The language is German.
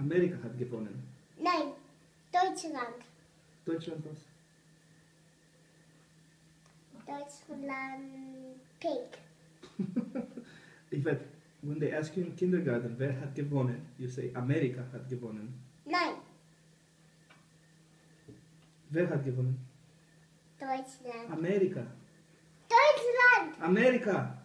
Amerika hat gewonnen. Nein, Deutschland. Deutschland was? Deutschland pink. Ich werde, when they ask you in kindergarten, wer hat gewonnen, you say Amerika hat gewonnen. Nein, Wer hat gewonnen? Deutschland. Amerika. Deutschland! Amerika!